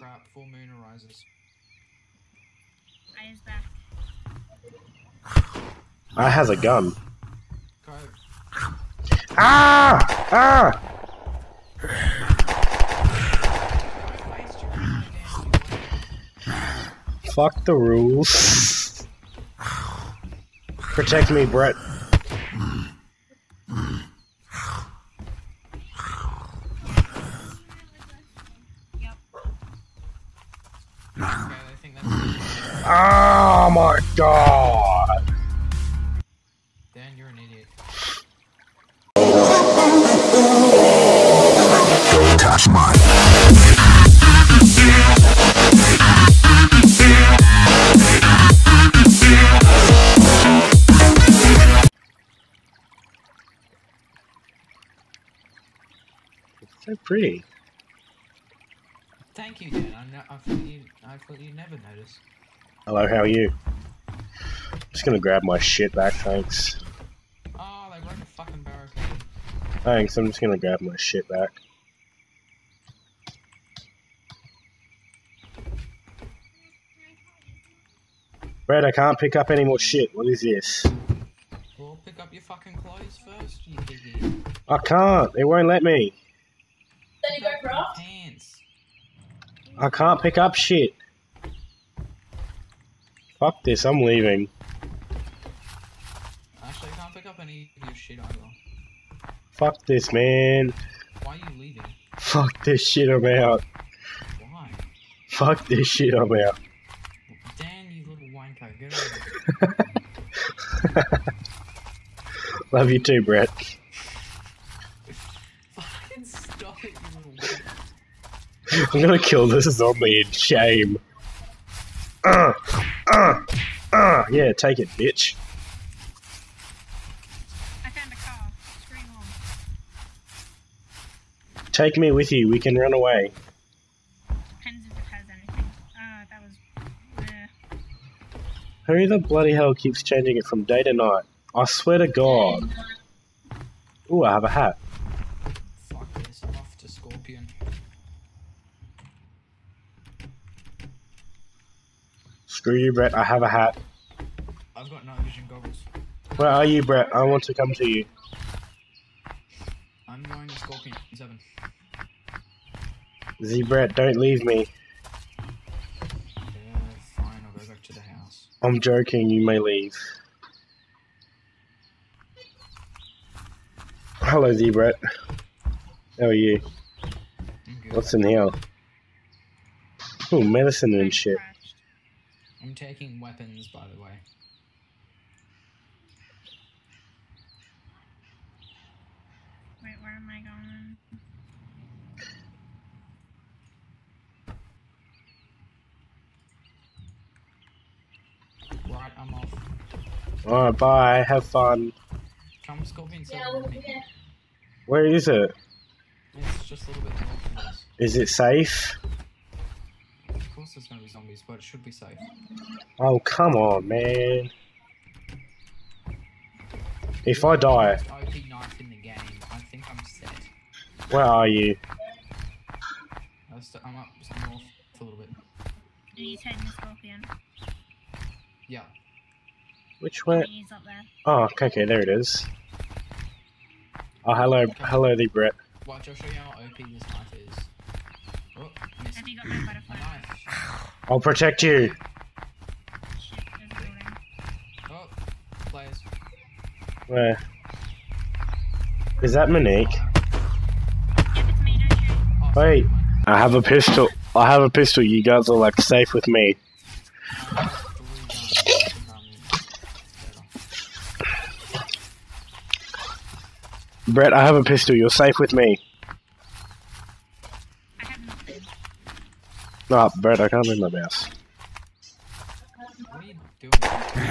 crap. Full moon arises. I is back. I has a gun. Go. Ah! Ah! Don't waste your own damn fuel. Fuck the rules. Protect me, Brett. Yep. Okay, I think that's Oh my god! Dan, you're an idiot. touch my It's so pretty. Thank you, Dan. I, know, I thought you. I thought you'd never notice. Hello, how are you? I'm Just gonna grab my shit back, thanks. Oh, they broke a fucking barricade. Thanks, I'm just gonna grab my shit back. Brett, I can't pick up any more shit. What is this? Well, pick up your fucking clothes first, you idiot. I can't. It won't let me. Then you go Pick up your craft? Pants. I can't pick up shit. Fuck this, I'm leaving. Actually, I can't pick up any of your shit either. Fuck this, man. Why are you leaving? Fuck this shit, I'm out. Why? Fuck this shit, I'm out. Dan, you little wanker. Get over here. Love you too, Brett. Fucking stop it, you little wanker. I'm gonna kill this zombie in shame. Uh. Yeah, take it, bitch. I found a car. Scream on. Take me with you. We can run away. Depends if it has anything. Ah, that was. Who the bloody hell keeps changing it from day to night? I swear to God. Ooh, I have a hat. Fuck this, I'm off to Scorpion. Screw you, Brett. I have a hat. I've got night vision goggles. Where are you, Brett? I want to come to you. I'm going to Scorpion 7. Z, Brett, don't leave me. Yeah, fine, I'll go back to the house. I'm joking. You may leave. Hello, Z, Brett. How are you? What's in here? Oh, medicine and shit. I'm taking weapons, by the way. Wait, where am I going? Right, I'm off. Alright, bye. Have fun. Come Scorpion 7 with me. Where is it? It's just a little bit north of us. Is it safe? Of course there's gonna be zombies, but it should be safe. Oh, come on, man. If I die, Most OP knife in the game. I think I'm set. where are you? I was I'm up north a little bit. He's heading to Scorpion. Yeah. Which way? He's up there. Oh, okay, okay, there it is. Oh, hello, hello, the Brit. Watch, I'll show you how OP this knife is. Oh, missed. Have you got no butterfly? I'll protect you. Shit, there's a building. Oh, players. Where? Is that Monique? Yep, it's me, don't shoot. Wait. I have a pistol. I have a pistol. You guys are like safe with me. I have three guns. I think I'm better. Brett, I have a pistol. You're safe with me. Ah, Brett, I can't move my mouse.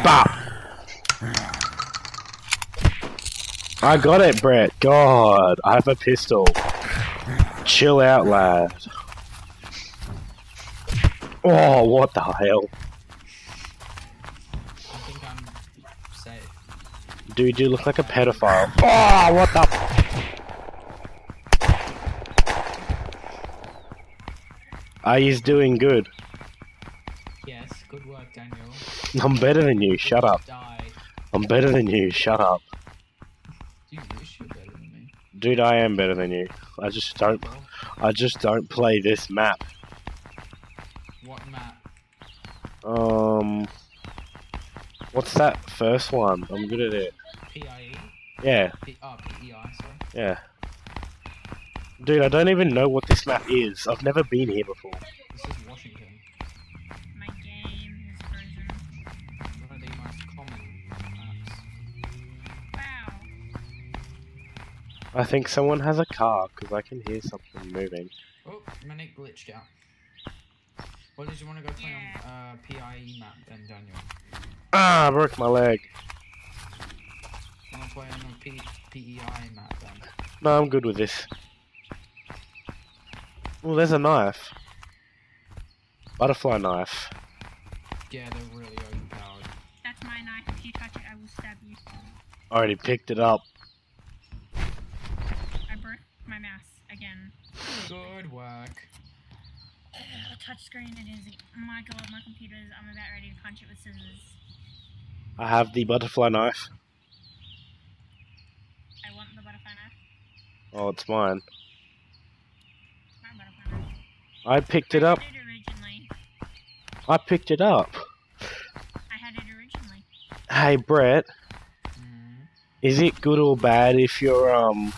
Bop! I got it, Brett. God, I have a pistol. Chill out, lad. Oh, what the hell? I think I'm safe. Dude, you look like a pedophile. Oh, what the? Are you doing good? Yes, good work, Daniel. I'm better than you. Shut up. Die. I'm better than you. Shut up. You wish you were better than me. Dude, I am better than you. I just don't I just don't play this map. what map? Um What's that first one? I'm good at it. PIE? Yeah, P- oh, PEI, sorry. yeah. Dude, I don't even know what this map is. I've never been here before. This is Washington. My game is frozen. One of the most common maps. Wow. I think someone has a car because I can hear something moving. Oh, Manic glitched out. Well, did you want to go play on uh, PIE map then, Daniel? Ah, I broke my leg. Want to play on the PEI map then? No, I'm good with this. Oh, there's a knife. Butterfly knife. Yeah, they're really overpowered. That's my knife. If you touch it, I will stab you. I already picked it up. I broke my mouse again. Good work. Ugh, touchscreen it is. Oh my god, my computer's. I'm about ready to punch it with scissors. I have the butterfly knife. I want the butterfly knife. Oh, it's mine. My butterfly knife. I picked it up. I had it originally. I picked it up. I had it originally. Hey, Brett. Mm. Is it good or bad if your um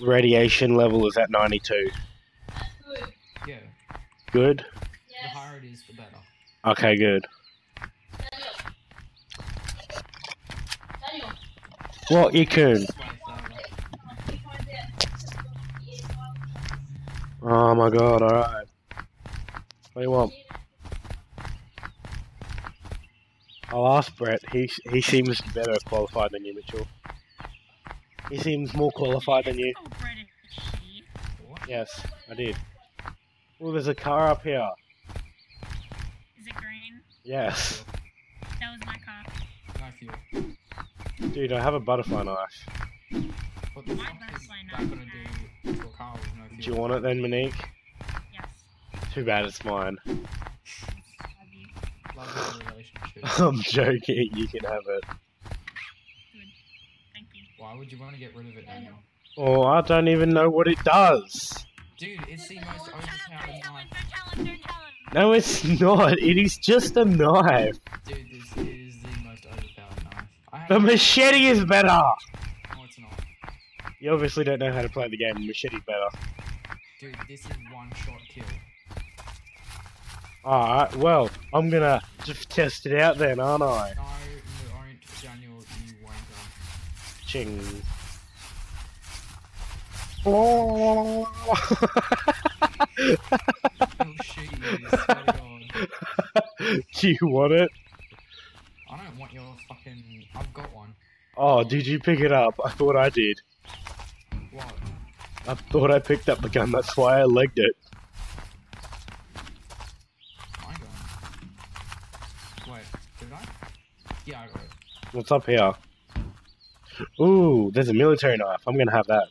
radiation level is at 92? Good. Yeah, Good. the higher it is, the better. Okay, good. What, you coon? This way further. Oh my god, alright. What do you want? I'll ask Brett. He he seems better qualified than you, Mitchell. He seems more qualified than you. British. she. What? Yes, I did. Oh, there's a car up here. Is it green? Yes. That was my car. No fuel. Dude, I have a butterfly knife. What the fuck is that gonna do Do you want it then, Monique? Yes. Too bad it's mine. Love you. Love your relationship. I'm joking, you can have it. Thank you. Why would you want to get rid of it, Daniel? Oh, I don't even know what it does. Dude, it's the most Don't tell him, overpowered don't tell him, knife. don't tell him, don't tell him. No, it's not. It is just a knife. Dude, this is the most overpowered knife. The machete is better. No, it's not. You obviously don't know how to play the game. The machete's better. Dude, this is one shot kill. Alright, well, I'm gonna just test it out then, aren't I? No, you aren't, Daniel, you. Ching. Shoot you, swear to God. Do you want it? I don't want your fucking. I've got one. Oh, did you pick it up? I thought I did. I thought I picked up the gun, that's why I legged it. Gun. Wait, did I? Yeah, I got it. What's up here? Ooh, there's a military knife. I'm gonna have that.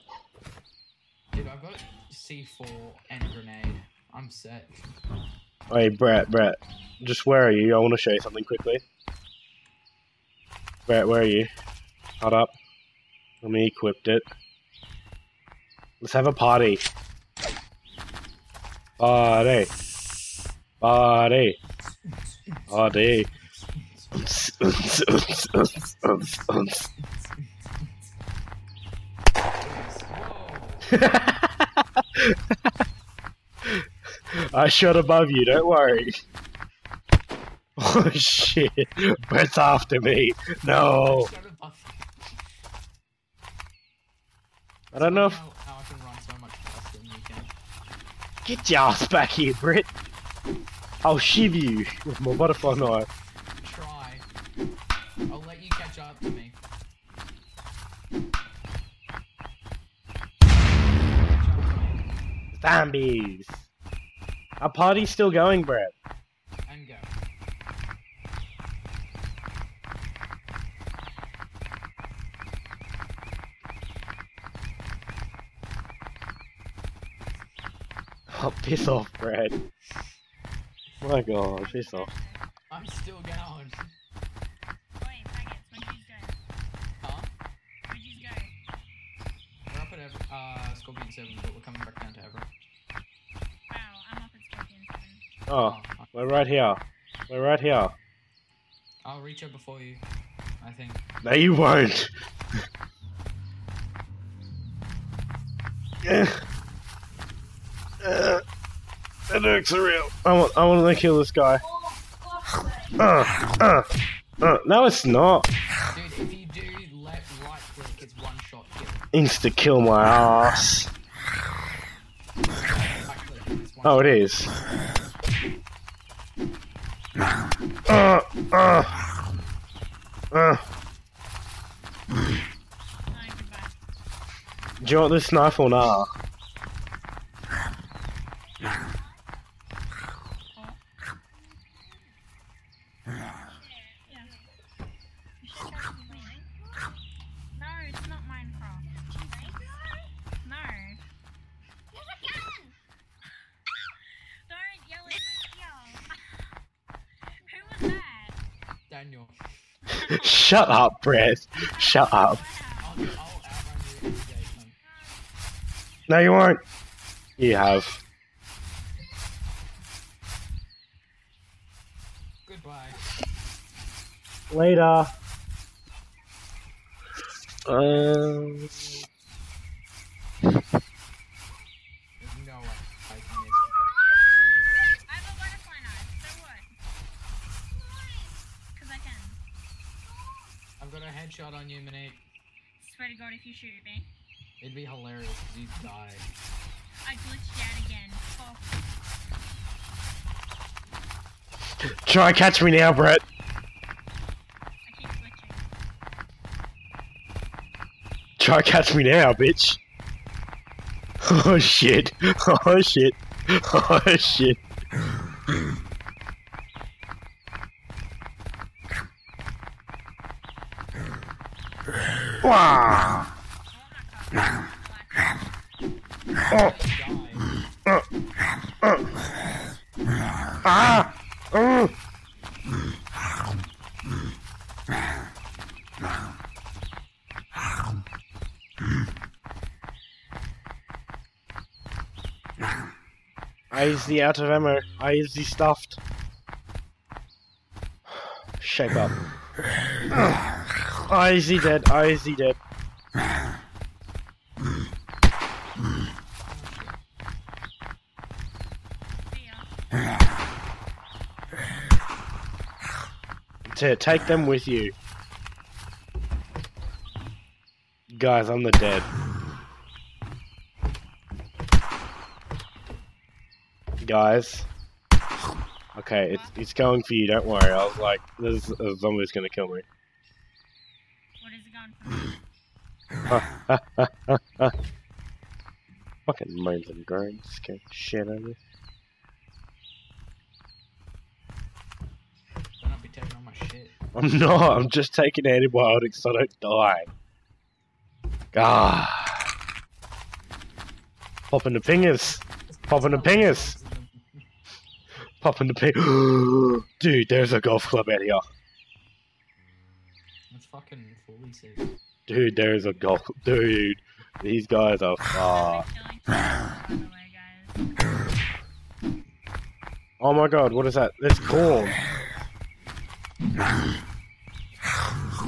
Dude, I've got C4 and grenade. I'm set. Hey, Brett, Brett. Just where are you? I want to show you something quickly. Brett, where are you? Hold up. Let me equip it. Let's have a party. Party. Party. Party. I shot above you, don't worry. Oh shit. Brett's after me. No. I don't know if. How, how I can run so much faster than you can. Get your ass back here, Brett. I'll shiv you with my butterfly knife. Try. I'll let you catch up to me. Catch up to me. Zombies. Our party's still going, Brett. And go. Oh, Piss off, Brad. My god, piss off. I'm still going. Wait, faggots, where'd you go? Huh? Where'd you go? We're up at Ever- uh, Scorpion 7, but we're coming back down to Everett. Wow, I'm up at Scorpion 7. Oh, we're right here. We're right here. I'll reach out before you, I think. No, you won't. Yeah. Uh, that looks real. I want, I want to kill this guy. Uh, uh, uh. No, it's not. Dude, if you do let right click, it's one shot kill. Insta kill my ass. Oh, it's one Oh, shot. it is. Uh, uh, uh. Do you want this knife or nah? Yeah. You should start playing. No, it's not Minecraft. No. Don't yell in my ear. Who was that? Daniel, Shut up, Brett. Shut up. I'll, I'll you every day, man. No, you won't. You have. Goodbye. Later. Um. There's no way I can miss. I have a butterfly knife. So what? Because I can. I've got a headshot on you, Monique. Swear to God, if you shoot me, It'd be hilarious because you'd die. I glitched out again. Oh, Try catch me now, Brett. I keep glitching. Try catch me now, bitch. Oh, oh shit. Oh shit. Oh shit. Wow. I want my car. Die. I use the out of ammo. I use the stuffed. Shape up. I use the dead. I use the dead. To take them with you. Guys, I'm the dead. Guys. Okay, it's it's going for you, don't worry. I was like, this a zombie's gonna kill me. What is it going for? Fucking moans and groans, scare the shit out of me. Not be taking all my shit. I'm not, I'm just taking antibiotics so I don't die. Ah. Popping the pingers. Popping the pingers. Popping the ping. Dude, there's a golf club out here. It's fucking fully safe. Dude, there's a golf. Dude, these guys are far. I'm killing people, by the way, guys. Oh my god, what is that? There's corn.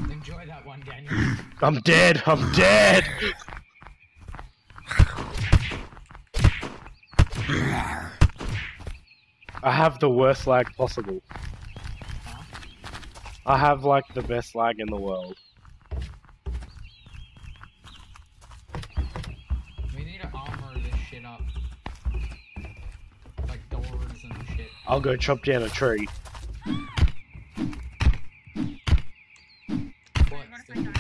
Enjoy that one, Daniel. I'm dead. I'm dead. I have the worst lag possible. Huh? I have like the best lag in the world. We need to armor this shit up. Like doors and shit. I'll go chop down a tree. What? What I die now?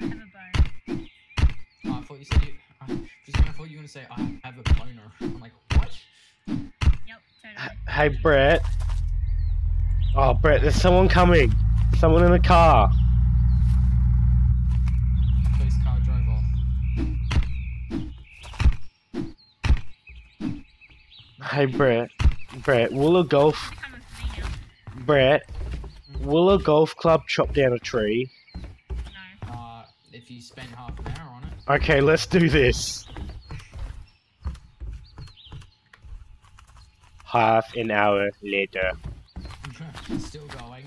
I have a bow. I thought you said you. I, for a second, I thought you were gonna say I have a boner. I'm like, what? Yep, Hey, Brett. Brett, there's someone coming. Someone in a car. Police car drove off. Hey, Brett. Brett, will a golf. You're coming for me now. Brett, will a golf club chop down a tree? No. Uh, if you spend half an hour on it. Okay, let's do this. Half an hour later. Still going.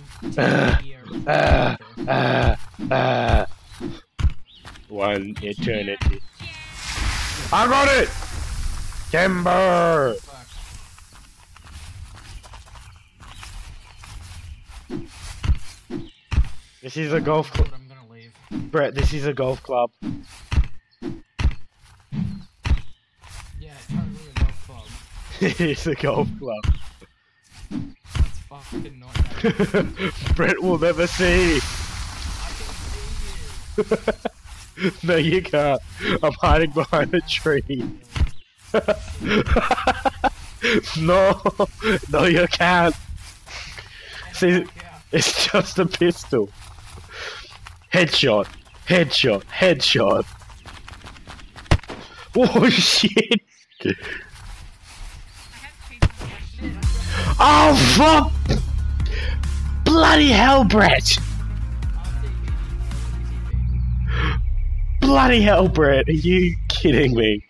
Year. ah, ah, ah. One eternity. Yeah. I got it! Timber! This is a golf club. I'm gonna leave. Brett, this is a golf club. Yeah, it's totally a golf club. it's a golf club. Fucking not. Brett will never see. I you. no, you can't. I'm hiding behind a tree. no, no, you can't. See, it's just a pistol. Headshot, headshot, headshot. Oh shit! Oh fuck! Bloody hell, Brett! Bloody hell, Brett! Are you kidding me?